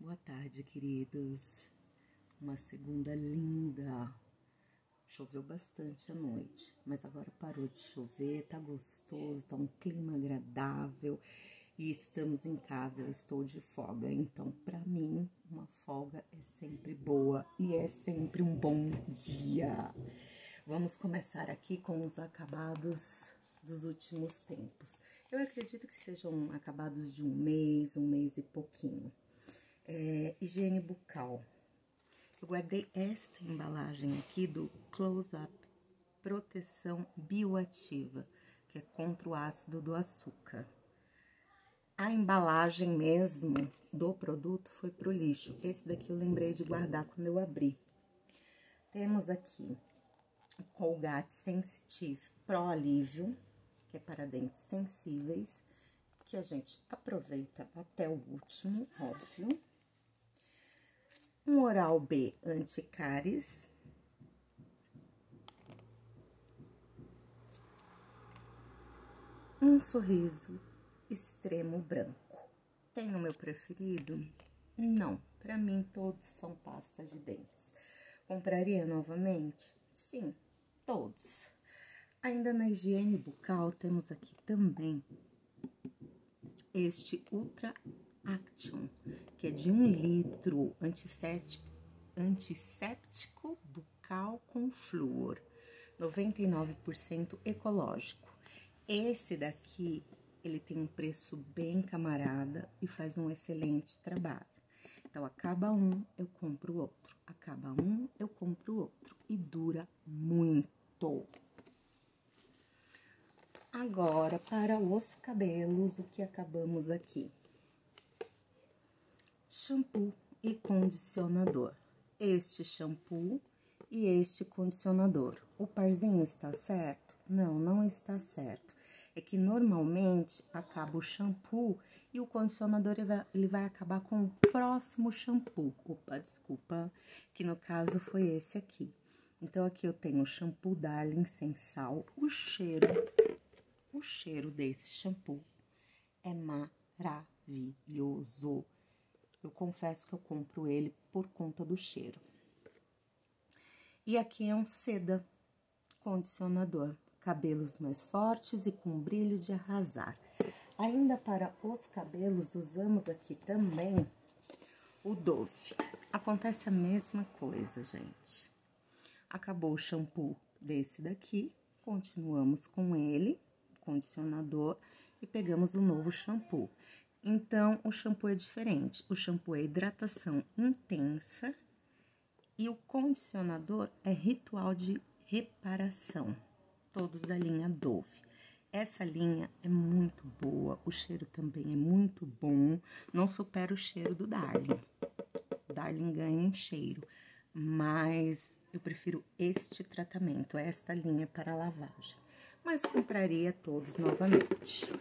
Boa tarde, queridos. Uma segunda linda. Choveu bastante à noite, mas agora parou de chover, tá gostoso, tá um clima agradável e estamos em casa. Eu estou de folga, então para mim uma folga é sempre boa e é sempre um bom dia. Vamos começar aqui com os acabados dos últimos tempos. Eu acredito que sejam acabados de um mês, um mês e pouquinho é, higiene bucal. Eu guardei esta embalagem aqui do Close Up Proteção Bioativa, que é contra o ácido do açúcar. A embalagem mesmo do produto foi pro lixo. Esse daqui eu lembrei de guardar quando eu abri. Temos aqui o Colgate Sensitive Pro Alívio, que é para dentes sensíveis, que a gente aproveita até o último, óbvio um oral B anticáries, um sorriso extremo branco. Tem o meu preferido? Não, para mim todos são pasta de dentes. Compraria novamente? Sim, todos. Ainda na higiene bucal, temos aqui também este Ultra Action, que é de um litro, antisséptico, antisséptico bucal com flúor, 99% ecológico. Esse daqui, ele tem um preço bem camarada e faz um excelente trabalho. Então, acaba um, eu compro outro. Acaba um, eu compro outro. E dura muito. Agora, para os cabelos, o que acabamos aqui? Shampoo e condicionador. Este shampoo e este condicionador. O parzinho está certo? Não, não está certo. É que normalmente acaba o shampoo e o condicionador ele vai, ele vai acabar com o próximo shampoo. Opa, desculpa, que no caso foi esse aqui. Então, aqui eu tenho o shampoo Darling sem sal. O cheiro, o cheiro desse shampoo é maravilhoso. Eu confesso que eu compro ele por conta do cheiro. E aqui é um seda condicionador, cabelos mais fortes e com brilho de arrasar. Ainda para os cabelos, usamos aqui também o Dove. Acontece a mesma coisa, gente. Acabou o shampoo desse daqui, continuamos com ele, condicionador, e pegamos o novo shampoo. Então, o shampoo é diferente. O shampoo é hidratação intensa e o condicionador é ritual de reparação. Todos da linha Dove. Essa linha é muito boa, o cheiro também é muito bom. Não supera o cheiro do Darling. O Darling ganha em cheiro, mas eu prefiro este tratamento, esta linha para lavagem. Mas compraria todos novamente.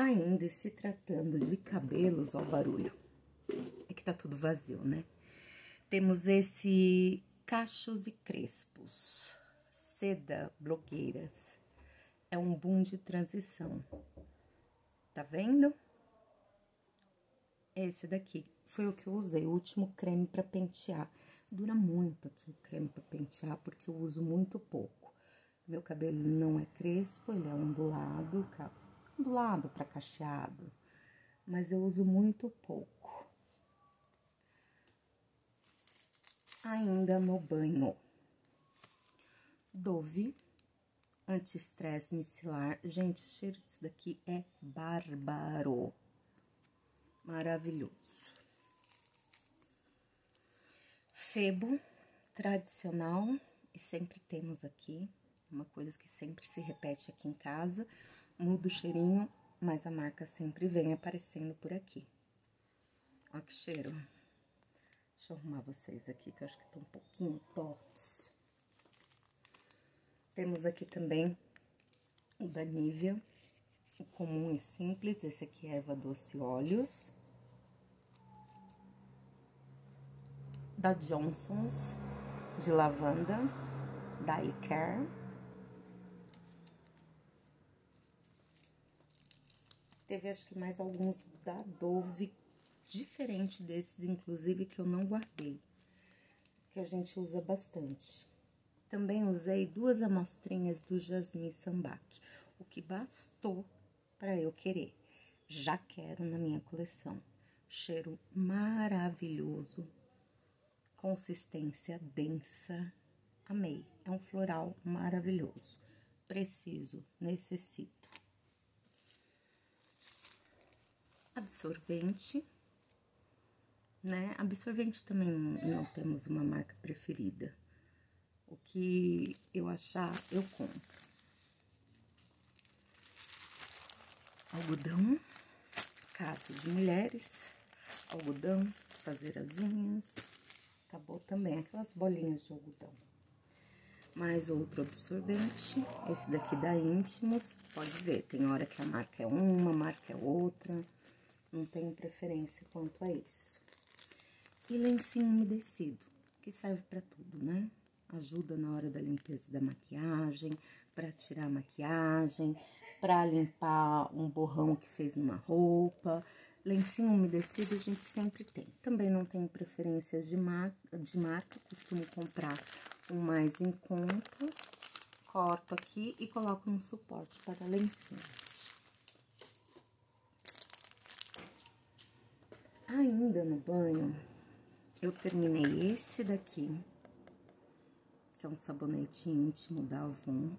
Ainda se tratando de cabelos, ó o barulho. É que tá tudo vazio, né? Temos esse cachos e crespos, seda blogueiras. É um boom de transição. Tá vendo? Esse daqui foi o que eu usei, o último creme para pentear. Dura muito aqui o creme para pentear, porque eu uso muito pouco. Meu cabelo não é crespo, ele é ondulado, do lado para cacheado, mas eu uso muito pouco. Ainda no banho. Dove anti-estresse micelar. Gente, o cheiro disso daqui é bárbaro. Maravilhoso. Febo tradicional e sempre temos aqui uma coisa que sempre se repete aqui em casa muda o cheirinho, mas a marca sempre vem aparecendo por aqui. Olha que cheiro. Deixa eu arrumar vocês aqui, que eu acho que estão um pouquinho tortos. Temos aqui também o da Nivea, o comum e simples. Esse aqui é erva doce óleos. Da Johnson's, de lavanda, da iCare. Teve acho que mais alguns da Dove, diferente desses, inclusive, que eu não guardei, que a gente usa bastante. Também usei duas amostrinhas do Jasmine Sambac, o que bastou para eu querer. Já quero na minha coleção. Cheiro maravilhoso, consistência densa. Amei. É um floral maravilhoso. Preciso, necessito. Absorvente, né? Absorvente também não temos uma marca preferida. O que eu achar, eu compro. Algodão, casa de mulheres, algodão, fazer as unhas. Acabou também aquelas bolinhas de algodão. Mais outro absorvente, esse daqui da Íntimos, pode ver, tem hora que a marca é uma, a marca é outra, não tenho preferência quanto a isso. E lencinho umedecido, que serve para tudo, né? Ajuda na hora da limpeza da maquiagem, para tirar a maquiagem, para limpar um borrão que fez numa roupa. Lencinho umedecido a gente sempre tem. Também não tenho preferências de, mar de marca, costumo comprar um mais em conta. Corto aqui e coloco no suporte para lencinhos. Ainda no banho, eu terminei esse daqui, que é um sabonete íntimo da Avon.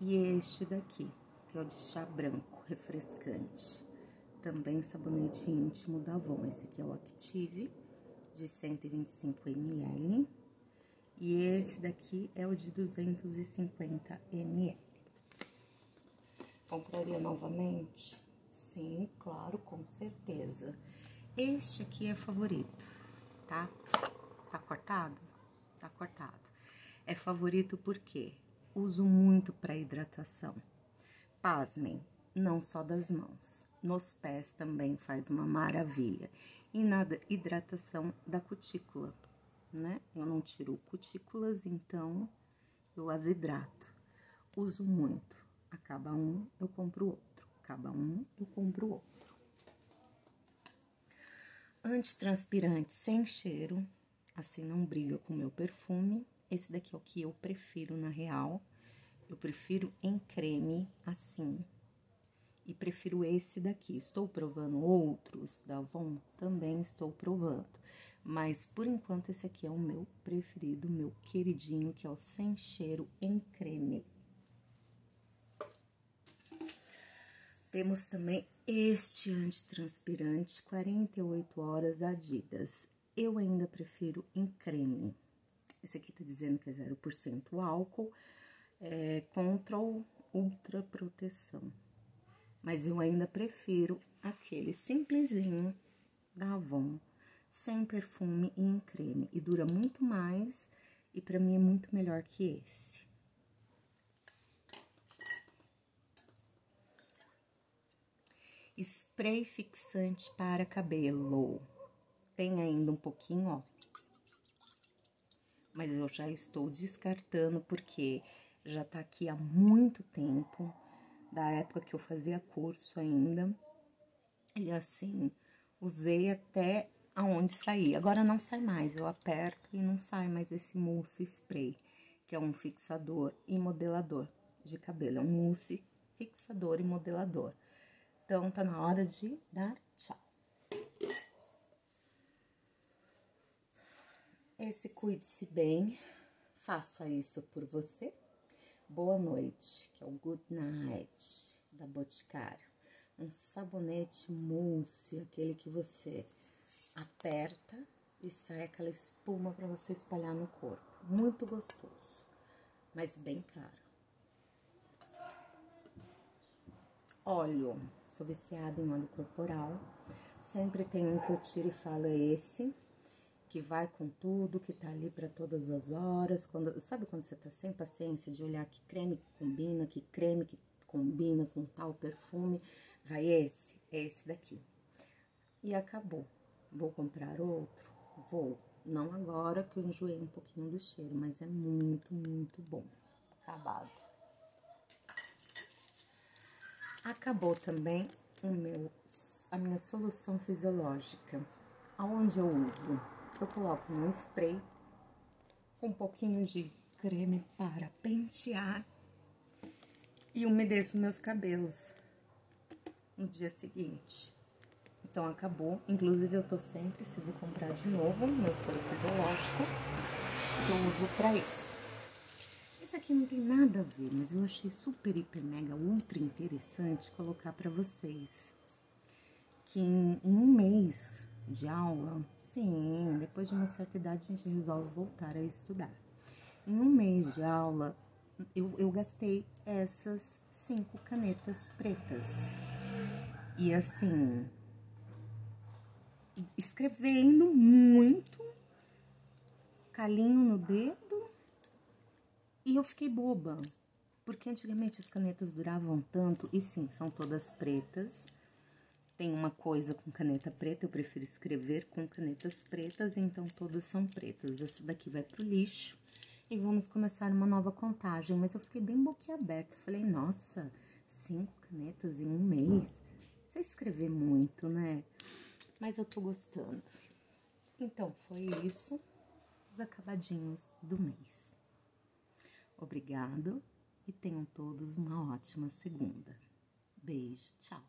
E este daqui, que é o de chá branco, refrescante. Também sabonete íntimo da Avon. Esse aqui é o Active, de 125 ml. E esse daqui é o de 250 ml. Compraria novamente? Sim, claro, com certeza. Este aqui é favorito, tá? Tá cortado? Tá cortado. É favorito porque uso muito para hidratação. Pasmem, não só das mãos, nos pés também faz uma maravilha. E na hidratação da cutícula, né? Eu não tiro cutículas, então eu as hidrato. Uso muito. Acaba um, eu compro outro. Acaba um, eu compro outro. Antitranspirante sem cheiro, assim não briga com o meu perfume. Esse daqui é o que eu prefiro na real. Eu prefiro em creme assim. E prefiro esse daqui. Estou provando outros da Avon? Também estou provando. Mas, por enquanto, esse aqui é o meu preferido, meu queridinho, que é o Sem Cheiro em Creme. Temos também este antitranspirante 48 horas Adidas. Eu ainda prefiro em creme. Esse aqui tá dizendo que é 0% álcool, é, Control Ultra Proteção. Mas eu ainda prefiro aquele simplesinho da Avon, sem perfume e em creme. E dura muito mais e pra mim é muito melhor que esse. Spray fixante para cabelo. Tem ainda um pouquinho, ó. Mas eu já estou descartando porque já tá aqui há muito tempo, da época que eu fazia curso ainda. E assim, usei até aonde sair. Agora não sai mais, eu aperto e não sai mais esse mousse spray, que é um fixador e modelador de cabelo. É um mousse fixador e modelador. Então, tá na hora de dar tchau. Esse cuide-se bem, faça isso por você. Boa noite, que é o Good Night da Boticário. Um sabonete mousse, aquele que você aperta e sai aquela espuma para você espalhar no corpo. Muito gostoso, mas bem caro. Óleo sou viciada em óleo corporal. Sempre tem um que eu tiro e falo é esse, que vai com tudo, que tá ali para todas as horas. Quando, sabe quando você tá sem paciência de olhar que creme que combina, que creme que combina com tal perfume? Vai esse, é esse daqui. E acabou. Vou comprar outro? Vou. Não agora que eu enjoei um pouquinho do cheiro, mas é muito, muito bom. Acabado. Acabou também meu, a minha solução fisiológica. Aonde eu uso? Eu coloco um spray com um pouquinho de creme para pentear e umedeço meus cabelos no dia seguinte. Então, acabou. Inclusive, eu tô sem, preciso comprar de novo meu soro fisiológico que eu uso pra isso. Esse aqui não tem nada a ver, mas eu achei super, hiper, mega, ultra interessante colocar pra vocês. Que em, em um mês de aula, sim, depois de uma certa idade a gente resolve voltar a estudar. Em um mês de aula, eu, eu gastei essas cinco canetas pretas. E assim, escrevendo muito, calinho no dedo, e eu fiquei boba. Porque antigamente as canetas duravam tanto, e sim, são todas pretas. Tem uma coisa com caneta preta, eu prefiro escrever com canetas pretas, então todas são pretas. Essa daqui vai pro lixo e vamos começar uma nova contagem. Mas eu fiquei bem boquiaberta, falei, nossa, cinco canetas em um mês? Você escrever muito, né? Mas eu tô gostando. Então, foi isso, os acabadinhos do mês. Obrigado e tenham todos uma ótima segunda. Beijo, tchau.